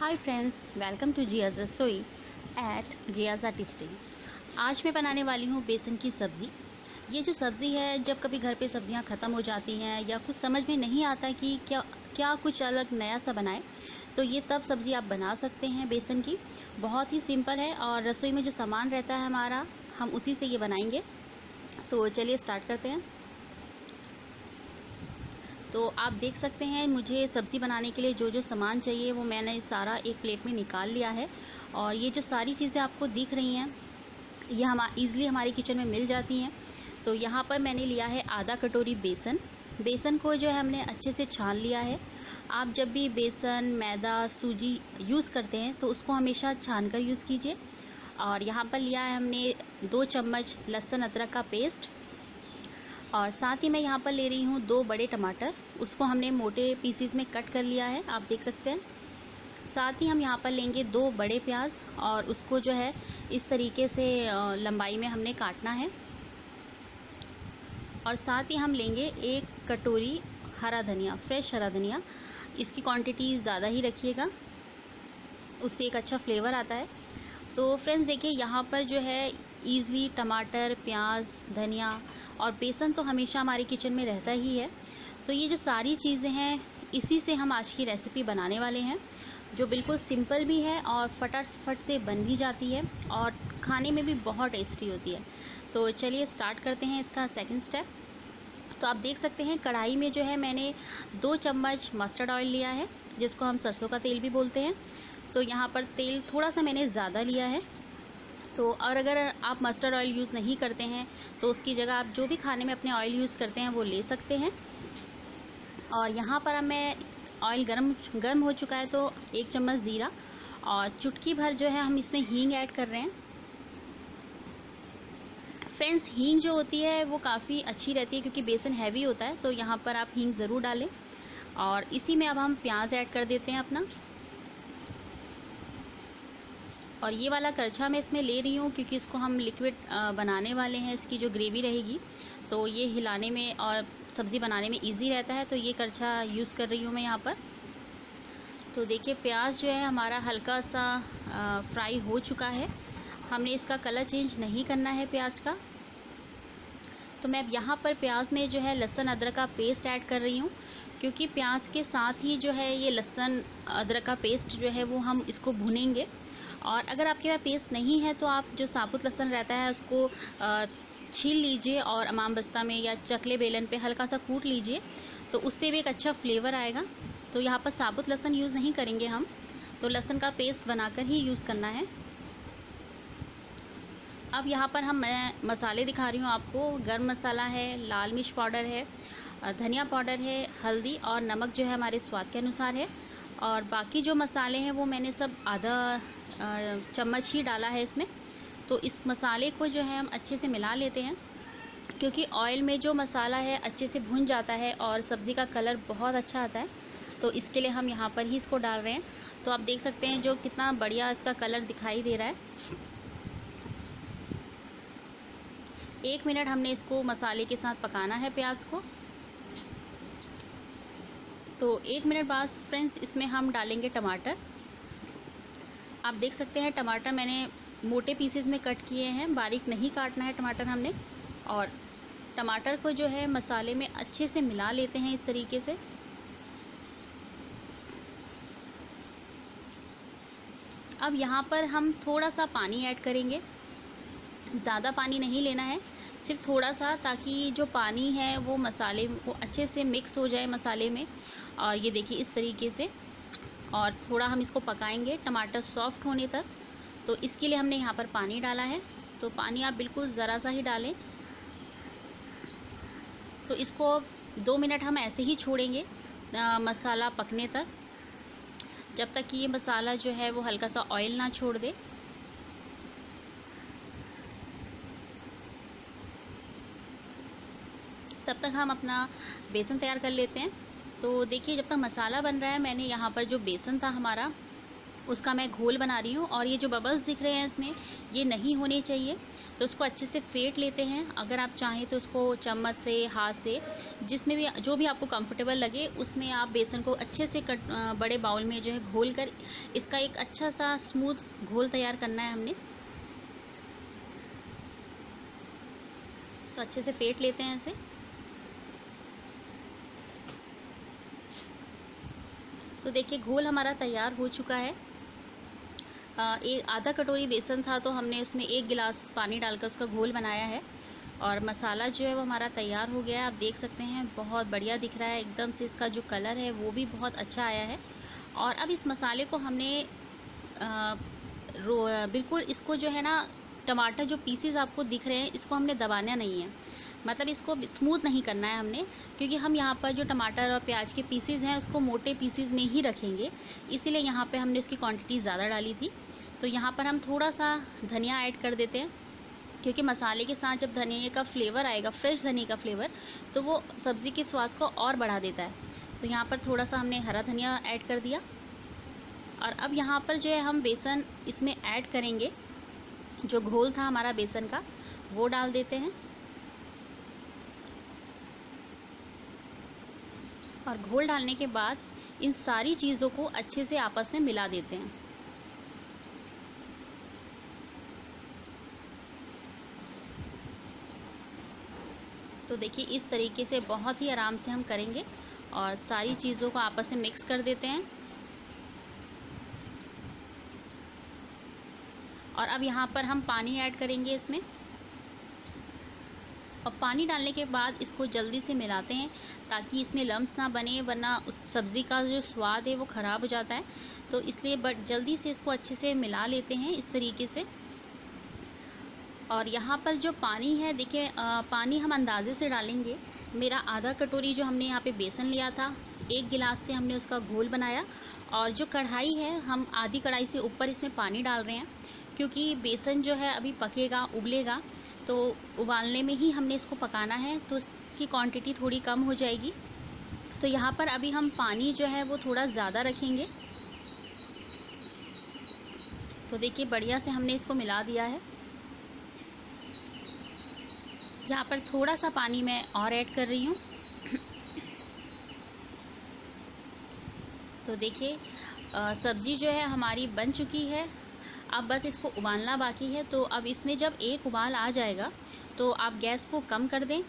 Hi friends welcome to Jiya's Rasoi at Jiya's आर्टिस्टिंग आज मैं बनाने वाली हूँ बेसन की सब्ज़ी। ये जो सब्ज़ी है, जब कभी घर पे सब्ज़ियाँ ख़त्म हो जाती हैं या कुछ समझ में नहीं आता कि क्या क्या कुछ अलग नया सा बनाए तो ये तब सब्ज़ी आप बना सकते हैं बेसन की। बहुत ही सिंपल है और रसोई में जो सामान रहता है हमारा, हम उसी से ये बनाएँगे। तो चलिए स्टार्ट करते हैं। तो आप देख सकते हैं, मुझे सब्ज़ी बनाने के लिए जो जो सामान चाहिए, वो मैंने सारा एक प्लेट में निकाल लिया है। और ये जो सारी चीज़ें आपको दिख रही हैं, ये हम ईज़िली हमारी किचन में मिल जाती हैं। तो यहाँ पर मैंने लिया है आधा कटोरी बेसन। बेसन को जो है हमने अच्छे से छान लिया है। आप जब भी बेसन, मैदा, सूजी यूज़ करते हैं तो उसको हमेशा छान कर यूज़ कीजिए। और यहाँ पर लिया है हमने दो चम्मच लहसुन अदरक का पेस्ट। और साथ ही मैं यहाँ पर ले रही हूँ दो बड़े टमाटर। उसको हमने मोटे पीसीस में कट कर लिया है, आप देख सकते हैं। साथ ही हम यहाँ पर लेंगे दो बड़े प्याज और उसको जो है इस तरीके से लंबाई में हमने काटना है। और साथ ही हम लेंगे एक कटोरी हरा धनिया फ्रेश हरा धनिया। इसकी क्वांटिटी ज़्यादा ही रखिएगा, उससे एक अच्छा फ्लेवर आता है। तो फ्रेंड्स देखिए, यहाँ पर जो है ईज़ली टमाटर, प्याज, धनिया और बेसन तो हमेशा हमारी किचन में रहता ही है। तो ये जो सारी चीज़ें हैं, इसी से हम आज की रेसिपी बनाने वाले हैं, जो बिल्कुल सिंपल भी है और फटाफट से बन भी जाती है और खाने में भी बहुत टेस्टी होती है। तो चलिए स्टार्ट करते हैं इसका सेकंड स्टेप तो आप देख सकते हैं, कढ़ाई में जो है मैंने दो चम्मच मस्टर्ड ऑयल लिया है, जिसको हम सरसों का तेल भी बोलते हैं। तो यहाँ पर तेल थोड़ा सा मैंने ज़्यादा लिया है। तो और अगर आप मस्टर्ड ऑयल यूज़ नहीं करते हैं तो उसकी जगह आप जो भी खाने में अपने ऑयल यूज़ करते हैं, वो ले सकते हैं। और यहाँ पर अब मैं ऑयल गर्म गर्म हो चुका है तो एक चम्मच ज़ीरा और चुटकी भर जो है हम इसमें हींग ऐड कर रहे हैं। फ्रेंड्स हींग जो होती है, वो काफ़ी अच्छी रहती है क्योंकि बेसन हैवी होता है तो यहाँ पर आप हींग ज़रूर डालें। और इसी में अब हम प्याज ऐड कर देते हैं अपना। और ये वाला करछा मैं इसमें ले रही हूँ क्योंकि इसको हम लिक्विड बनाने वाले हैं, इसकी जो ग्रेवी रहेगी तो ये हिलाने में और सब्ज़ी बनाने में इजी रहता है तो ये करछा यूज़ कर रही हूँ मैं यहाँ पर। तो देखिए, प्याज जो है हमारा हल्का सा फ्राई हो चुका है। हमने इसका कलर चेंज नहीं करना है प्याज का। तो मैं अब यहाँ पर प्याज में जो है लहसुन अदरक का पेस्ट ऐड कर रही हूँ, क्योंकि प्याज के साथ ही जो है ये लहसुन अदरक का पेस्ट जो है वो हम इसको भुनेंगे। और अगर आपके पास पेस्ट नहीं है तो आप जो साबुत लहसन रहता है, उसको छील लीजिए और अमाम बस्ता में या चकले बेलन पे हल्का सा कूट लीजिए तो उससे भी एक अच्छा फ्लेवर आएगा। तो यहाँ पर साबुत लहसन यूज़ नहीं करेंगे हम तो लहसुन का पेस्ट बनाकर ही यूज़ करना है। अब यहाँ पर हम, मैं मसाले दिखा रही हूँ आपको। गर्म मसाला है, लाल मिर्च पाउडर है धनिया पाउडर है, हल्दी और नमक जो है हमारे स्वाद के अनुसार है। और बाकी जो मसाले हैं, वो मैंने सब आधा चम्मच ही डाला है इसमें। तो इस मसाले को जो है हम अच्छे से मिला लेते हैं, क्योंकि ऑयल में जो मसाला है अच्छे से भुन जाता है और सब्ज़ी का कलर बहुत अच्छा आता है। तो इसके लिए हम यहाँ पर ही इसको डाल रहे हैं। तो आप देख सकते हैं जो कितना बढ़िया इसका कलर दिखाई दे रहा है। एक मिनट हमने इसको मसाले के साथ पकाना है प्याज को। तो एक मिनट बाद फ्रेंड्स इसमें हम डालेंगे टमाटर। आप देख सकते हैं, टमाटर मैंने मोटे पीसेस में कट किए हैं। बारीक नहीं काटना है टमाटर हमने। और टमाटर को जो है मसाले में अच्छे से मिला लेते हैं इस तरीके से। अब यहाँ पर हम थोड़ा सा पानी ऐड करेंगे। ज़्यादा पानी नहीं लेना है, सिर्फ़ थोड़ा सा ताकि जो पानी है वो मसाले को अच्छे से मिक्स हो जाए मसाले में। और ये देखिए इस तरीके से। और थोड़ा हम इसको पकाएँगे टमाटर सॉफ्ट होने तक। तो इसके लिए हमने यहाँ पर पानी डाला है। तो पानी आप बिल्कुल ज़रा सा ही डालें। तो इसको दो मिनट हम ऐसे ही छोड़ेंगे आ, मसाला पकने तक। जब तक कि ये मसाला जो है वो हल्का सा ऑयल ना छोड़ दे। तब तक हम अपना बेसन तैयार कर लेते हैं। तो देखिए, जब तक मसाला बन रहा है, मैंने यहाँ पर जो बेसन था हमारा, उसका मैं घोल बना रही हूँ और ये जो बबल्स दिख रहे हैं इसमें, ये नहीं होने चाहिए। तो उसको अच्छे से फेंट लेते हैं। अगर आप चाहें तो उसको चम्मच से, हाथ से, जिसमें भी, जो भी आपको कंफर्टेबल लगे, उसमें आप बेसन को अच्छे से कट बड़े बाउल में जो है घोल कर, इसका एक अच्छा सा स्मूथ घोल तैयार करना है हमने। तो अच्छे से फेंट लेते हैं इसे। तो देखिए, घोल हमारा तैयार हो चुका है। एक आधा कटोरी बेसन था तो हमने उसमें एक गिलास पानी डालकर उसका घोल बनाया है। और मसाला जो है, वो हमारा तैयार हो गया है। आप देख सकते हैं, बहुत बढ़िया दिख रहा है। एकदम से इसका जो कलर है, वो भी बहुत अच्छा आया है। और अब इस मसाले को हमने बिल्कुल इसको जो है ना, टमाटर जो पीसेस आपको दिख रहे हैं, इसको हमने दबाना नहीं है। मतलब इसको स्मूथ नहीं करना है हमने, क्योंकि हम यहाँ पर जो टमाटर और प्याज के पीसेस हैं, उसको मोटे पीसेस में ही रखेंगे। इसीलिए यहाँ पे हमने उसकी क्वांटिटी ज़्यादा डाली थी। तो यहाँ पर हम थोड़ा सा धनिया ऐड कर देते हैं, क्योंकि मसाले के साथ जब धनिया का फ्लेवर आएगा फ्रेश धनिया का फ्लेवर तो वो सब्ज़ी के स्वाद को और बढ़ा देता है। तो यहाँ पर थोड़ा सा हमने हरा धनिया ऐड कर दिया। और अब यहाँ पर जो है हम बेसन इसमें ऐड करेंगे। जो घोल था हमारा बेसन का, वो डाल देते हैं। और घोल डालने के बाद इन सारी चीज़ों को अच्छे से आपस में मिला देते हैं। तो देखिए, इस तरीके से बहुत ही आराम से हम करेंगे और सारी चीज़ों को आपस में मिक्स कर देते हैं। और अब यहाँ पर हम पानी ऐड करेंगे इसमें। और पानी डालने के बाद इसको जल्दी से मिलाते हैं ताकि इसमें लम्स ना बने, वरना उस सब्ज़ी का जो स्वाद है वो ख़राब हो जाता है। तो इसलिए बट जल्दी से इसको अच्छे से मिला लेते हैं इस तरीके से। और यहाँ पर जो पानी है, देखिए पानी हम अंदाजे से डालेंगे। मेरा आधा कटोरी जो हमने यहाँ पे बेसन लिया था, एक गिलास से हमने उसका घोल बनाया। और जो कढ़ाई है, हम आधी कढ़ाई से ऊपर इसमें पानी डाल रहे हैं, क्योंकि बेसन जो है अभी पकेगा, उबलेगा। तो उबालने में ही हमने इसको पकाना है तो इसकी क्वांटिटी थोड़ी कम हो जाएगी। तो यहाँ पर अभी हम पानी जो है वो थोड़ा ज़्यादा रखेंगे। तो देखिए, बढ़िया से हमने इसको मिला दिया है। यहाँ पर थोड़ा सा पानी मैं और ऐड कर रही हूँ। तो देखिए सब्ज़ी जो है हमारी बन चुकी है। अब बस इसको उबालना बाकी है तो अब इसमें जब एक उबाल आ जाएगा तो आप गैस को कम कर दें।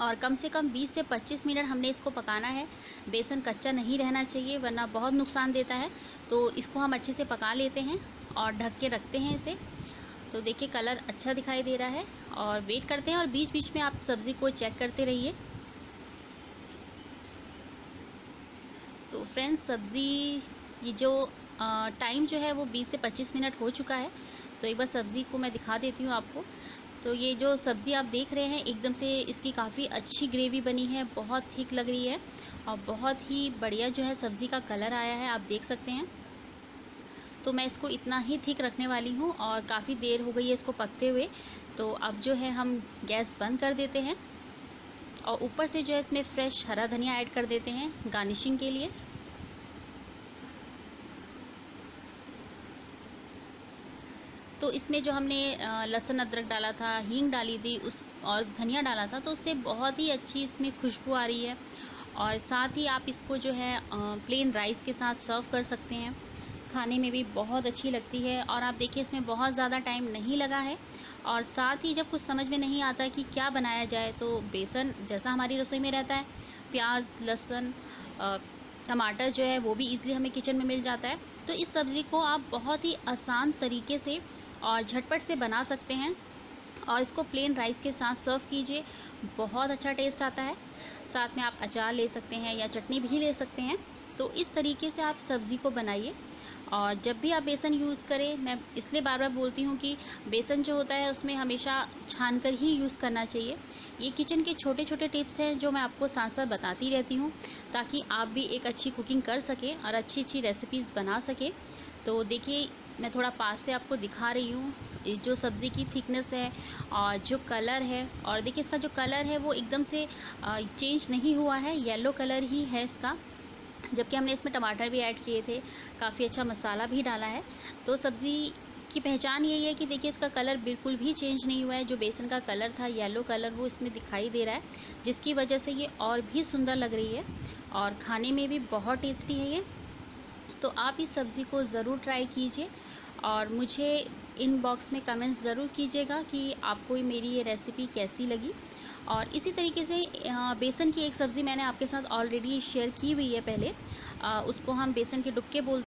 और कम से कम 20 से 25 मिनट हमने इसको पकाना है। बेसन कच्चा नहीं रहना चाहिए, वरना बहुत नुकसान देता है। तो इसको हम अच्छे से पका लेते हैं और ढक के रखते हैं इसे। तो देखिए, कलर अच्छा दिखाई दे रहा है और वेट करते हैं और बीच बीच में आप सब्ज़ी को चेक करते रहिए। तो फ्रेंड्स, सब्ज़ी ये जो टाइम जो है वो 20 से 25 मिनट हो चुका है। तो एक बार सब्ज़ी को मैं दिखा देती हूँ आपको। तो ये जो सब्ज़ी आप देख रहे हैं, एकदम से इसकी काफ़ी अच्छी ग्रेवी बनी है, बहुत थिक लग रही है और बहुत ही बढ़िया जो है सब्ज़ी का कलर आया है, आप देख सकते हैं। तो मैं इसको इतना ही थिक रखने वाली हूँ और काफ़ी देर हो गई है इसको पकते हुए। तो अब जो है हम गैस बंद कर देते हैं और ऊपर से जो है इसमें फ्रेश हरा धनिया ऐड कर देते हैं गार्निशिंग के लिए। तो इसमें जो हमने लहसुन अदरक डाला था, हींग डाली थी, उस, और धनिया डाला था तो उससे बहुत ही अच्छी इसमें खुशबू आ रही है। और साथ ही आप इसको जो है प्लेन राइस के साथ सर्व कर सकते हैं। खाने में भी बहुत अच्छी लगती है और आप देखिए, इसमें बहुत ज़्यादा टाइम नहीं लगा है। और साथ ही जब कुछ समझ में नहीं आता कि क्या बनाया जाए तो बेसन जैसा हमारी रसोई में रहता है, प्याज, लहसुन टमाटर जो है, वो भी ईज़िली हमें किचन में मिल जाता है। तो इस सब्ज़ी को आप बहुत ही आसान तरीके से और झटपट से बना सकते हैं। और इसको प्लेन राइस के साथ सर्व कीजिए। बहुत अच्छा टेस्ट आता है। साथ में आप अचार ले सकते हैं या चटनी भी ले सकते हैं। तो इस तरीके से आप सब्ज़ी को बनाइए। और जब भी आप बेसन यूज़ करें, मैं इसलिए बार बार बोलती हूँ कि बेसन जो होता है, उसमें हमेशा छान कर ही यूज़ करना चाहिए। ये किचन के छोटे छोटे टिप्स हैं, जो मैं आपको साथ साथ बताती रहती हूँ, ताकि आप भी एक अच्छी कुकिंग कर सकें और अच्छी अच्छी रेसिपीज़ बना सकें। तो देखिए मैं थोड़ा पास से आपको दिखा रही हूँ जो सब्ज़ी की थिकनेस है और जो कलर है। और देखिए, इसका जो कलर है, वो एकदम से चेंज नहीं हुआ है येलो कलर ही है इसका। जबकि हमने इसमें टमाटर भी ऐड किए थे, काफ़ी अच्छा मसाला भी डाला है। तो सब्ज़ी की पहचान यही है कि देखिए, इसका कलर बिल्कुल भी चेंज नहीं हुआ है। जो बेसन का कलर था येलो कलर वो इसमें दिखाई दे रहा है, जिसकी वजह से ये और भी सुंदर लग रही है और खाने में भी बहुत टेस्टी है ये। तो आप इस सब्ज़ी को ज़रूर ट्राई कीजिए। और मुझे इन बॉक्स में कमेंट्स ज़रूर कीजिएगा कि आपको मेरी ये रेसिपी कैसी लगी। और इसी तरीके से बेसन की एक सब्ज़ी मैंने आपके साथ ऑलरेडी शेयर की हुई है पहले। उसको हम बेसन के डुबके बोलते